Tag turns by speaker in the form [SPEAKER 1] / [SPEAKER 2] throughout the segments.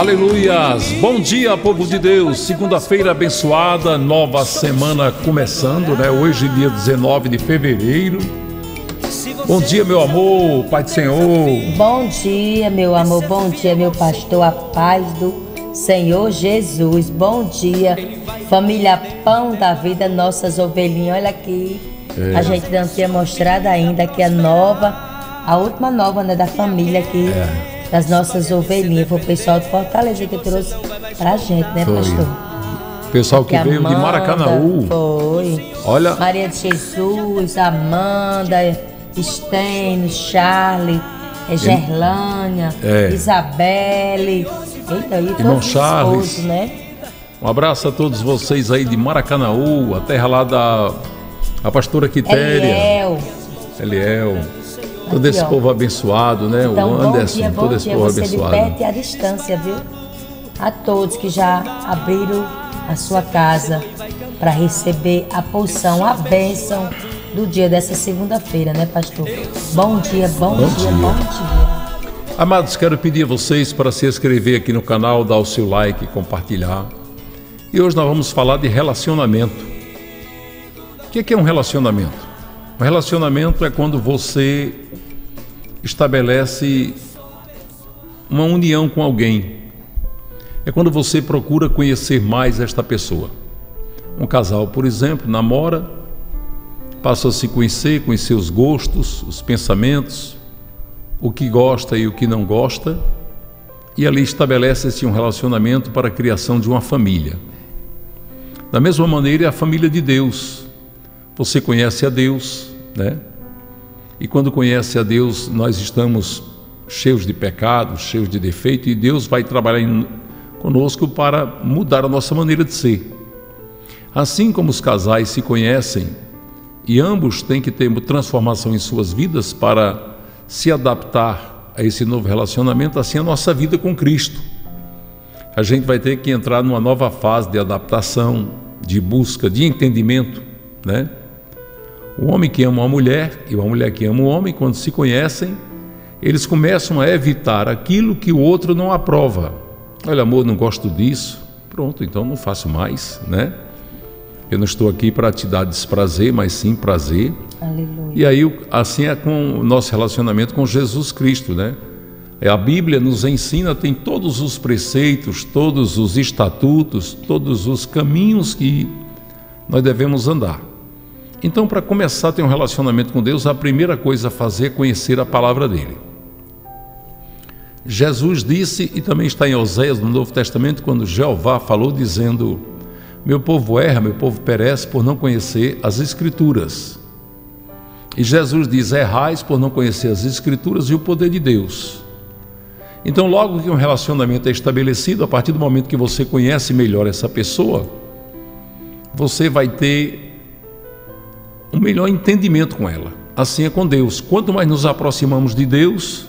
[SPEAKER 1] Aleluias! Bom dia, povo de Deus. Segunda-feira abençoada, nova semana começando, né? Hoje, dia 19 de fevereiro. Bom dia, meu amor, Pai do Senhor.
[SPEAKER 2] Bom dia, meu amor. Bom dia, meu pastor. A paz do Senhor Jesus. Bom dia, família Pão da Vida, nossas ovelhinhas. Olha aqui. É. A gente não tinha mostrado ainda que a nova, a última nova, né, da família aqui. É das nossas ovelhinhas. Foi o pessoal de Fortaleza que trouxe pra gente, né, foi. pastor?
[SPEAKER 1] Pessoal que, que veio Amanda, de Maracanaú.
[SPEAKER 2] Foi. Olha. Maria de Jesus, Amanda, Stênio, Charlie, é Gerlânia, é. Isabelle. Eita, aí
[SPEAKER 1] Irmão Charles. né? Um abraço a todos vocês aí de Maracanaú, a terra lá da a pastora Quitéria.
[SPEAKER 2] Eliel.
[SPEAKER 1] Eliel. Todo esse povo abençoado, né?
[SPEAKER 2] Então, o Anderson, dia, todo esse dia, povo você abençoado. de perto e à distância, viu? A todos que já abriram a sua casa para receber a porção, a bênção do dia dessa segunda-feira, né, pastor? Bom dia, bom, bom dia, dia, bom dia.
[SPEAKER 1] Amados, quero pedir a vocês para se inscrever aqui no canal, dar o seu like, compartilhar. E hoje nós vamos falar de relacionamento. O que é um relacionamento? Um relacionamento é quando você estabelece uma união com alguém. É quando você procura conhecer mais esta pessoa. Um casal, por exemplo, namora, passa a se conhecer, conhecer os gostos, os pensamentos, o que gosta e o que não gosta, e ali estabelece-se um relacionamento para a criação de uma família. Da mesma maneira, é a família de Deus. Você conhece a Deus, né? E quando conhece a Deus, nós estamos cheios de pecados, cheios de defeito, e Deus vai trabalhar em, conosco para mudar a nossa maneira de ser. Assim como os casais se conhecem e ambos têm que ter transformação em suas vidas para se adaptar a esse novo relacionamento, assim a nossa vida com Cristo. A gente vai ter que entrar numa nova fase de adaptação, de busca, de entendimento, né? O homem que ama uma mulher e uma mulher que ama um homem, quando se conhecem, eles começam a evitar aquilo que o outro não aprova. Olha, amor, não gosto disso. Pronto, então não faço mais, né? Eu não estou aqui para te dar desprazer, mas sim prazer. Aleluia. E aí, assim é com o nosso relacionamento com Jesus Cristo, né? A Bíblia nos ensina, tem todos os preceitos, todos os estatutos, todos os caminhos que nós devemos andar. Então, para começar a ter um relacionamento com Deus, a primeira coisa a fazer é conhecer a palavra dele. Jesus disse, e também está em Oséias, no Novo Testamento, quando Jeová falou, dizendo: Meu povo erra, meu povo perece por não conhecer as Escrituras. E Jesus diz: Errais por não conhecer as Escrituras e o poder de Deus. Então, logo que um relacionamento é estabelecido, a partir do momento que você conhece melhor essa pessoa, você vai ter um melhor entendimento com ela. Assim é com Deus. Quanto mais nos aproximamos de Deus,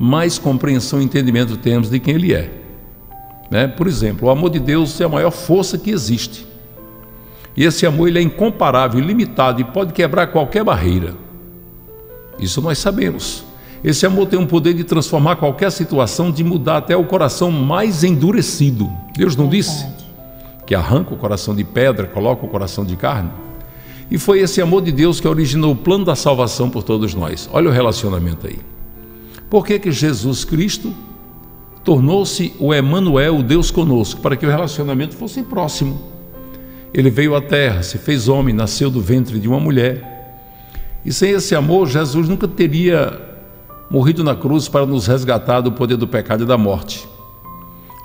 [SPEAKER 1] mais compreensão e entendimento temos de quem Ele é. Né? Por exemplo, o amor de Deus é a maior força que existe. E esse amor ele é incomparável, ilimitado e pode quebrar qualquer barreira. Isso nós sabemos. Esse amor tem um poder de transformar qualquer situação, de mudar até o coração mais endurecido. Deus não disse que arranca o coração de pedra, coloca o coração de carne? E foi esse amor de Deus que originou o plano da salvação por todos nós. Olha o relacionamento aí. Por que, que Jesus Cristo tornou-se o Emanuel, o Deus conosco, para que o relacionamento fosse próximo? Ele veio à terra, se fez homem, nasceu do ventre de uma mulher. E sem esse amor, Jesus nunca teria morrido na cruz para nos resgatar do poder do pecado e da morte.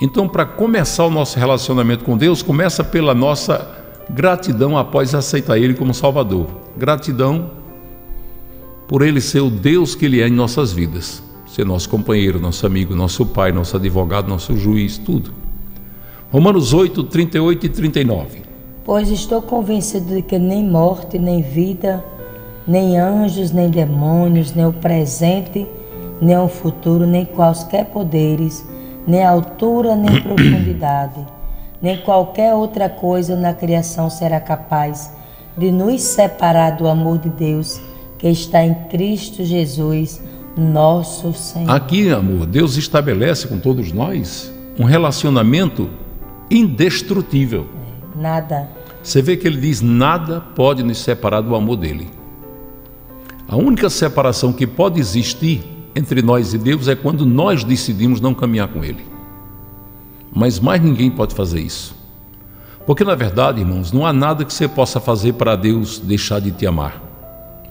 [SPEAKER 1] Então, para começar o nosso relacionamento com Deus, começa pela nossa Gratidão após aceitar Ele como Salvador. Gratidão por Ele ser o Deus que Ele é em nossas vidas. Ser nosso companheiro, nosso amigo, nosso pai, nosso advogado, nosso juiz, tudo. Romanos 8, 38 e 39.
[SPEAKER 2] Pois estou convencido de que nem morte, nem vida, nem anjos, nem demônios, nem o presente, nem o futuro, nem quaisquer poderes, nem altura, nem profundidade nem qualquer outra coisa na criação será capaz de nos separar do amor de Deus que está em Cristo Jesus, nosso Senhor.
[SPEAKER 1] Aqui, amor, Deus estabelece com todos nós um relacionamento indestrutível.
[SPEAKER 2] Nada.
[SPEAKER 1] Você vê que ele diz: nada pode nos separar do amor dele. A única separação que pode existir entre nós e Deus é quando nós decidimos não caminhar com Ele. Mas mais ninguém pode fazer isso. Porque na verdade, irmãos, não há nada que você possa fazer para Deus deixar de te amar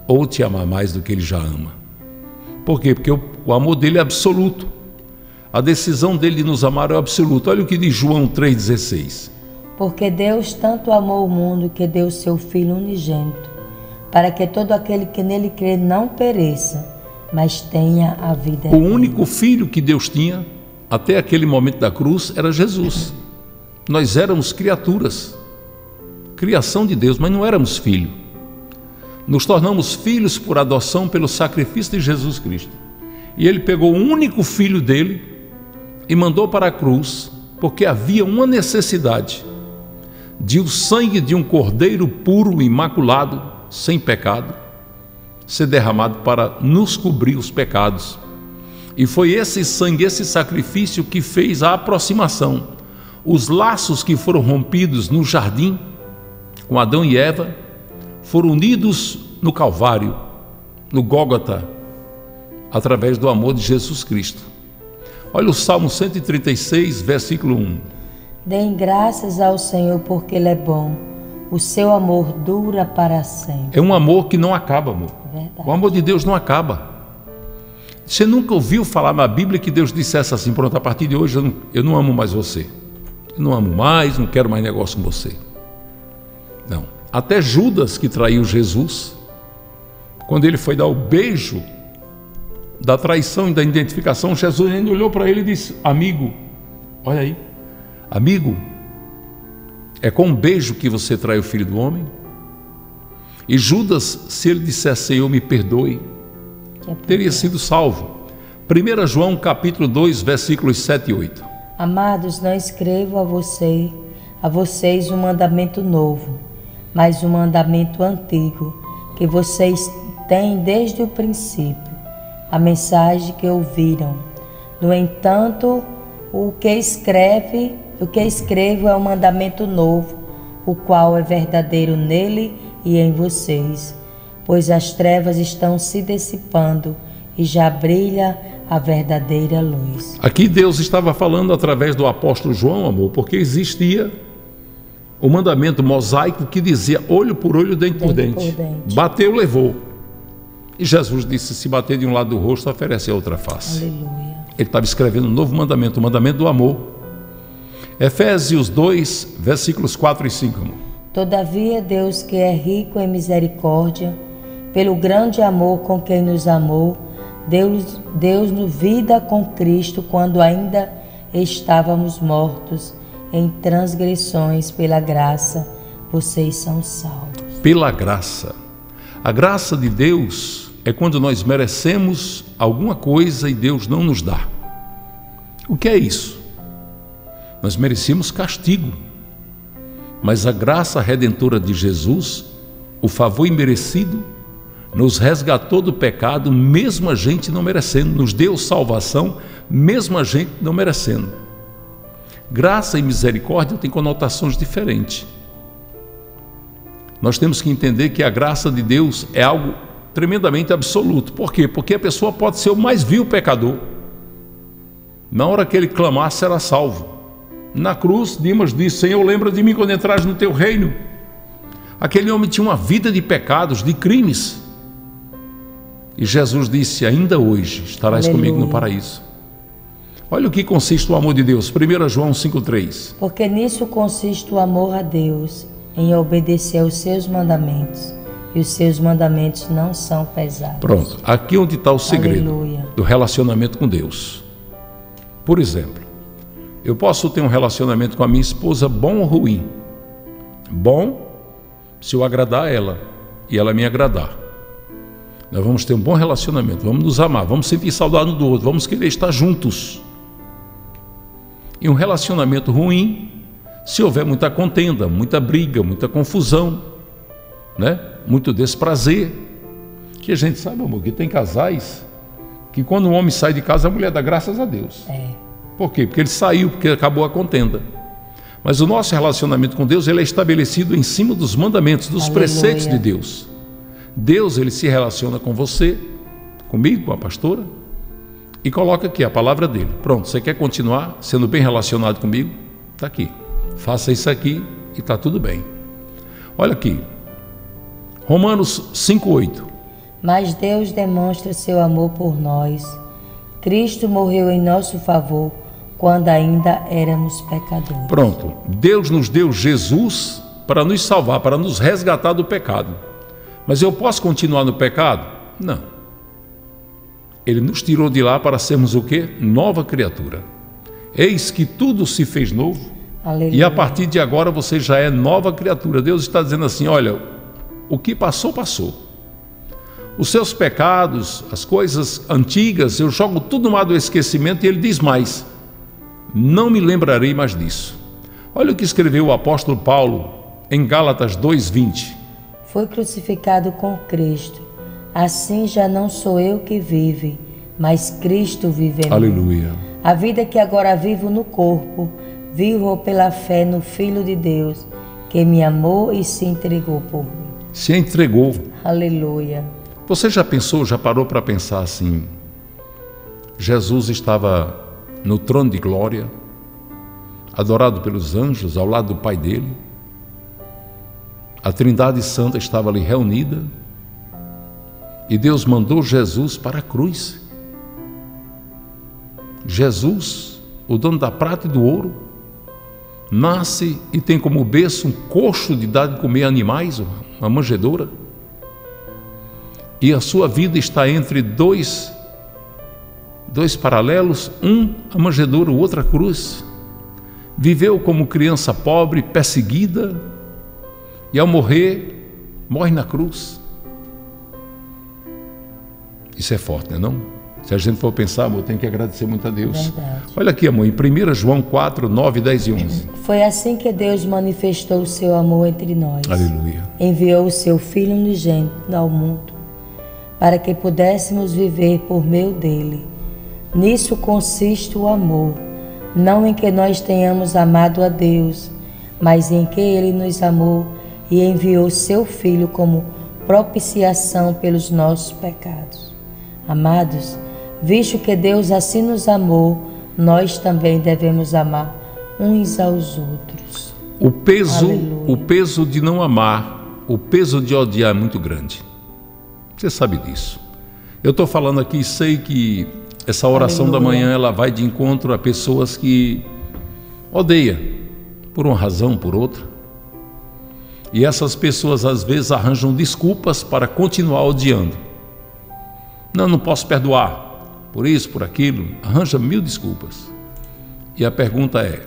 [SPEAKER 1] ou te amar mais do que Ele já ama. Por quê? Porque o, o amor dele é absoluto. A decisão dele de nos amar é absoluta. Olha o que diz João 3,16.
[SPEAKER 2] Porque Deus tanto amou o mundo que deu seu Filho unigênito, para que todo aquele que nele crê não pereça, mas tenha a vida.
[SPEAKER 1] O único filho que Deus tinha até aquele momento da cruz era Jesus. Nós éramos criaturas, criação de Deus, mas não éramos filho. Nos tornamos filhos por adoção pelo sacrifício de Jesus Cristo. E ele pegou o único filho dele e mandou para a cruz, porque havia uma necessidade de o sangue de um cordeiro puro, imaculado, sem pecado, ser derramado para nos cobrir os pecados. E foi esse sangue, esse sacrifício que fez a aproximação. Os laços que foram rompidos no jardim com Adão e Eva foram unidos no Calvário, no Gólgota, através do amor de Jesus Cristo. Olha o Salmo 136, versículo 1.
[SPEAKER 2] Deem graças ao Senhor porque Ele é bom. O seu amor dura para sempre.
[SPEAKER 1] É um amor que não acaba, amor. Verdade. O amor de Deus não acaba. Você nunca ouviu falar na Bíblia que Deus dissesse assim: pronto, a partir de hoje eu não, eu não amo mais você. Eu não amo mais, não quero mais negócio com você. Não. Até Judas, que traiu Jesus, quando ele foi dar o beijo da traição e da identificação, Jesus ainda olhou para ele e disse: Amigo, olha aí, amigo, é com um beijo que você trai o filho do homem? E Judas, se ele dissesse, Senhor, me perdoe, teria sido salvo. 1 João capítulo 2, versículos 7 e 8.
[SPEAKER 2] Amados, não escrevo a você, a vocês um mandamento novo, mas um mandamento antigo, que vocês têm desde o princípio, a mensagem que ouviram. No entanto, o que escreve, o que escrevo é um mandamento novo, o qual é verdadeiro nele e em vocês, pois as trevas estão se dissipando e já brilha a verdadeira luz.
[SPEAKER 1] Aqui Deus estava falando através do apóstolo João, amor, porque existia o mandamento mosaico que dizia olho por olho, dente, dente por, dente. por dente. Bateu, levou. E Jesus disse: se bater de um lado do rosto, oferece a outra face. Aleluia. Ele estava escrevendo um novo mandamento, o mandamento do amor. Efésios 2, versículos 4 e 5, amor.
[SPEAKER 2] Todavia, Deus, que é rico em misericórdia, pelo grande amor com quem nos amou, Deus, Deus nos vida com Cristo quando ainda estávamos mortos em transgressões pela graça, vocês são salvos.
[SPEAKER 1] Pela graça. A graça de Deus é quando nós merecemos alguma coisa e Deus não nos dá. O que é isso? Nós merecemos castigo mas a graça redentora de Jesus, o favor imerecido, nos resgatou do pecado, mesmo a gente não merecendo, nos deu salvação, mesmo a gente não merecendo. Graça e misericórdia têm conotações diferentes. Nós temos que entender que a graça de Deus é algo tremendamente absoluto. Por quê? Porque a pessoa pode ser o mais vil pecador. Na hora que ele clamar, será salvo. Na cruz, Dimas disse: Senhor, lembra de mim quando entrares no teu reino. Aquele homem tinha uma vida de pecados, de crimes. E Jesus disse: Ainda hoje estarás Aleluia. comigo no paraíso. Olha o que consiste o amor de Deus. 1 João 5,3.
[SPEAKER 2] Porque nisso consiste o amor a Deus, em obedecer aos seus mandamentos. E os seus mandamentos não são pesados.
[SPEAKER 1] Pronto, aqui é onde está o segredo Aleluia. do relacionamento com Deus. Por exemplo, eu posso ter um relacionamento com a minha esposa bom ou ruim. Bom, se eu agradar a ela e ela me agradar. Nós vamos ter um bom relacionamento, vamos nos amar, vamos sentir saudade um do outro, vamos querer estar juntos. E um relacionamento ruim, se houver muita contenda, muita briga, muita confusão, né? muito desprazer. Que a gente sabe, amor, que tem casais que quando o homem sai de casa, a mulher dá graças a Deus. É. Por quê? Porque ele saiu, porque acabou a contenda. Mas o nosso relacionamento com Deus ele é estabelecido em cima dos mandamentos, dos Aleluia. preceitos de Deus. Deus ele se relaciona com você, comigo, com a pastora, e coloca aqui a palavra dele. Pronto, você quer continuar sendo bem relacionado comigo? Está aqui. Faça isso aqui e está tudo bem. Olha aqui, Romanos 5,8.
[SPEAKER 2] Mas Deus demonstra seu amor por nós. Cristo morreu em nosso favor quando ainda éramos pecadores.
[SPEAKER 1] Pronto, Deus nos deu Jesus para nos salvar, para nos resgatar do pecado. Mas eu posso continuar no pecado? Não. Ele nos tirou de lá para sermos o quê? Nova criatura. Eis que tudo se fez novo. Aleluia. E a partir de agora você já é nova criatura. Deus está dizendo assim: olha, o que passou, passou. Os seus pecados, as coisas antigas, eu jogo tudo no mar do esquecimento e ele diz mais: não me lembrarei mais disso. Olha o que escreveu o apóstolo Paulo em Gálatas 2:20
[SPEAKER 2] foi crucificado com Cristo. Assim já não sou eu que vive, mas Cristo vive em mim.
[SPEAKER 1] Aleluia.
[SPEAKER 2] A vida que agora vivo no corpo, vivo pela fé no Filho de Deus, que me amou e se entregou por mim.
[SPEAKER 1] Se entregou.
[SPEAKER 2] Aleluia.
[SPEAKER 1] Você já pensou, já parou para pensar assim? Jesus estava no trono de glória, adorado pelos anjos, ao lado do Pai dele. A Trindade Santa estava ali reunida e Deus mandou Jesus para a cruz. Jesus, o dono da prata e do ouro, nasce e tem como berço um coxo de dar de comer animais, uma manjedoura. E a sua vida está entre dois dois paralelos, um a manjedoura, o outro a cruz. Viveu como criança pobre, perseguida, e ao morrer, morre na cruz. Isso é forte, não é não? Se a gente for pensar, amor, tem que agradecer muito a Deus. Verdade. Olha aqui, amor, em 1 João 4, 9, 10 e 11.
[SPEAKER 2] Foi assim que Deus manifestou o seu amor entre nós.
[SPEAKER 1] Aleluia.
[SPEAKER 2] Enviou o seu Filho unigênito ao mundo, para que pudéssemos viver por meio dele. Nisso consiste o amor, não em que nós tenhamos amado a Deus, mas em que ele nos amou e enviou seu Filho como propiciação pelos nossos pecados. Amados, visto que Deus assim nos amou, nós também devemos amar uns aos outros.
[SPEAKER 1] O peso, o peso de não amar, o peso de odiar é muito grande. Você sabe disso. Eu estou falando aqui e sei que essa oração Aleluia. da manhã ela vai de encontro a pessoas que odeiam por uma razão, por outra. E essas pessoas às vezes arranjam desculpas para continuar odiando. Não, não posso perdoar por isso, por aquilo. Arranja mil desculpas. E a pergunta é: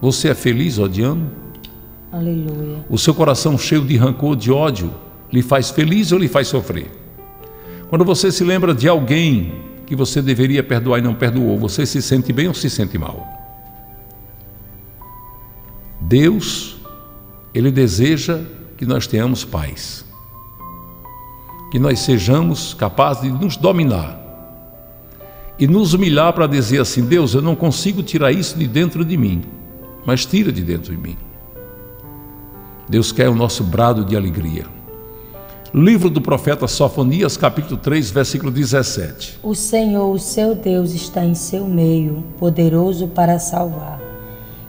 [SPEAKER 1] você é feliz odiando?
[SPEAKER 2] Aleluia.
[SPEAKER 1] O seu coração cheio de rancor, de ódio, lhe faz feliz ou lhe faz sofrer? Quando você se lembra de alguém que você deveria perdoar e não perdoou, você se sente bem ou se sente mal? Deus ele deseja que nós tenhamos paz, que nós sejamos capazes de nos dominar e nos humilhar para dizer assim: Deus, eu não consigo tirar isso de dentro de mim, mas tira de dentro de mim. Deus quer o nosso brado de alegria. Livro do profeta Sofonias, capítulo 3, versículo 17.
[SPEAKER 2] O Senhor, o seu Deus, está em seu meio, poderoso para salvar.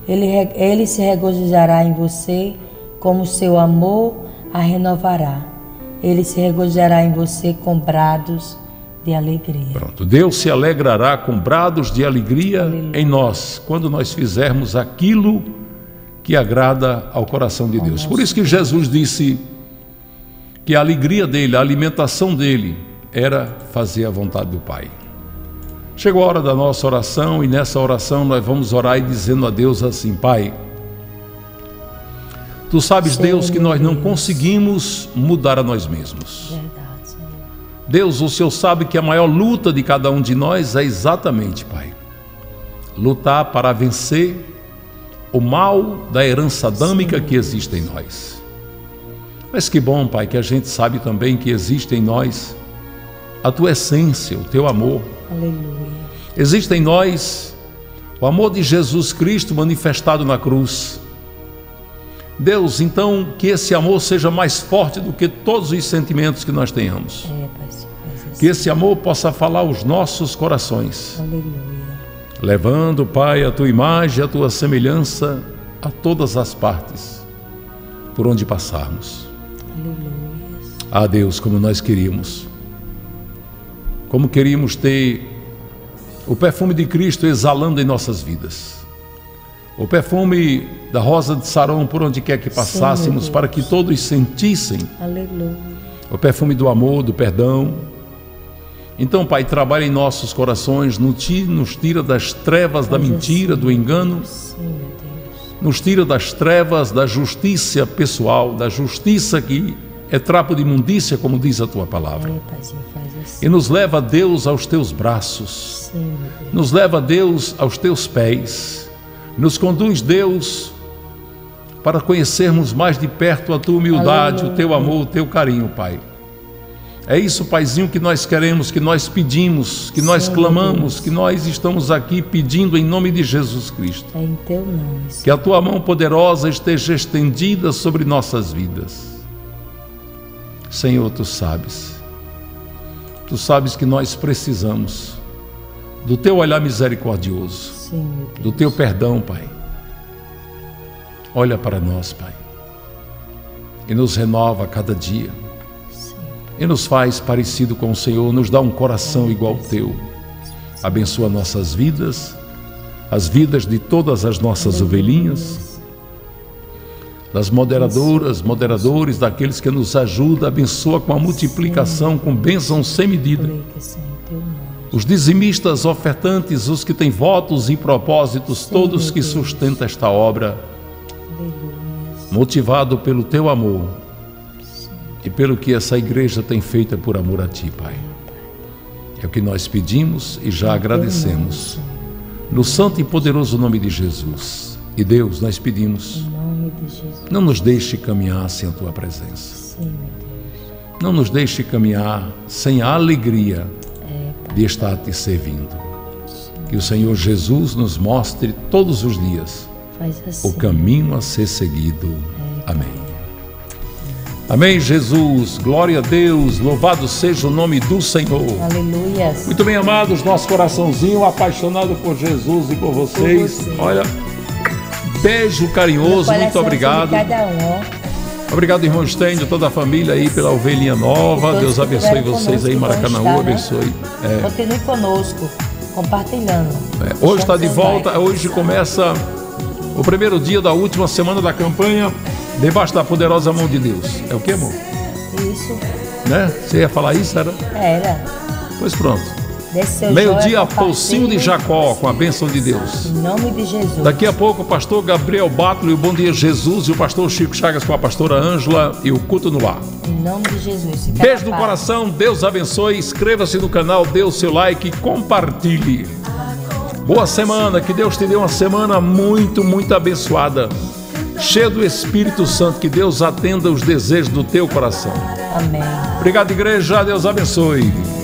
[SPEAKER 2] Ele, ele se regozijará em você como seu amor a renovará. Ele se regozijará em você com brados de alegria.
[SPEAKER 1] Pronto. Deus se alegrará com brados de alegria Aleluia. em nós, quando nós fizermos aquilo que agrada ao coração de Deus. Por isso que Jesus disse que a alegria dele, a alimentação dele, era fazer a vontade do Pai. Chegou a hora da nossa oração e nessa oração nós vamos orar e dizendo a Deus assim: Pai, Tu sabes, Senhor, Deus, que nós não conseguimos mudar a nós mesmos. Verdade, Senhor. Deus, o Senhor sabe que a maior luta de cada um de nós é exatamente, Pai, lutar para vencer o mal da herança adâmica que existe em nós. Mas que bom, Pai, que a gente sabe também que existe em nós a tua essência, o teu amor.
[SPEAKER 2] Aleluia.
[SPEAKER 1] Existe em nós o amor de Jesus Cristo manifestado na cruz. Deus, então, que esse amor seja mais forte do que todos os sentimentos que nós tenhamos. É, que esse amor possa falar aos nossos corações. Aleluia. Levando, Pai, a tua imagem, a tua semelhança a todas as partes por onde passarmos. Aleluia. Ah, Deus, como nós queríamos. Como queríamos ter o perfume de Cristo exalando em nossas vidas. O perfume da rosa de Saron por onde quer que passássemos, Sim, para que todos sentissem. Aleluia. O perfume do amor, do perdão. Então, Pai, trabalha em nossos corações, nos tira das trevas da mentira, do engano. Nos tira das trevas da justiça pessoal, da justiça que é trapo de imundícia, como diz a tua palavra. Assim. E nos leva, Deus, aos teus braços. Nos leva, Deus, aos teus pés nos conduz, Deus, para conhecermos mais de perto a tua humildade, Aleluia. o teu amor, o teu carinho, Pai. É isso, Paizinho, que nós queremos, que nós pedimos, que nós Sim, clamamos, Deus. que nós estamos aqui pedindo em nome de Jesus Cristo. É em teu nome. Senhor. Que a tua mão poderosa esteja estendida sobre nossas vidas. Senhor, tu sabes. Tu sabes que nós precisamos do teu olhar misericordioso. Sim, do teu perdão, Pai. Olha para nós, Pai, e nos renova a cada dia, Sim. e nos faz parecido com o Senhor, nos dá um coração igual ao teu. Abençoa nossas vidas, as vidas de todas as nossas ovelhinhas, das moderadoras, moderadores, daqueles que nos ajudam, abençoa com a multiplicação, com bênção sem medida os dizimistas ofertantes, os que têm votos e propósitos, Sim, todos que sustentam esta obra, motivado pelo teu amor Sim. e pelo que essa igreja tem feito por amor a ti, Pai. É o que nós pedimos e já agradecemos. No santo e poderoso nome de Jesus. E Deus, nós pedimos, não nos deixe caminhar sem a tua presença. Não nos deixe caminhar sem a alegria de estar te servindo. Que o Senhor Jesus nos mostre todos os dias assim. o caminho a ser seguido. É. Amém. Amém, Jesus. Glória a Deus. Louvado seja o nome do Senhor. Aleluia. Muito bem, amados, nosso coraçãozinho apaixonado por Jesus e por vocês. Por você. Olha, beijo carinhoso. Muito obrigado. Cada um, Obrigado, irmão Stêndio, toda a família aí pela ovelhinha nova. Deus abençoe vocês aí, Maracanã, né? abençoe.
[SPEAKER 2] É. Continue conosco, compartilhando.
[SPEAKER 1] É. Hoje está de volta, hoje começa o primeiro dia da última semana da campanha, debaixo da poderosa mão de Deus. É o que, amor?
[SPEAKER 2] Isso.
[SPEAKER 1] Né? Você ia falar isso, era?
[SPEAKER 2] Era.
[SPEAKER 1] Pois pronto. Meio-dia, Pocinho de Jacó, com a bênção de Deus.
[SPEAKER 2] Em nome de Jesus.
[SPEAKER 1] Daqui a pouco, o pastor Gabriel Bátolo e o Bom Dia Jesus e o pastor Chico Chagas com a pastora Ângela e o culto no ar.
[SPEAKER 2] Em nome de Jesus.
[SPEAKER 1] Beijo no coração, Deus abençoe. Inscreva-se no canal, dê o seu like e compartilhe. Boa semana, que Deus te dê uma semana muito, muito abençoada. Cheia do Espírito Santo, que Deus atenda os desejos do teu coração.
[SPEAKER 2] Amém.
[SPEAKER 1] Obrigado, igreja. Deus abençoe.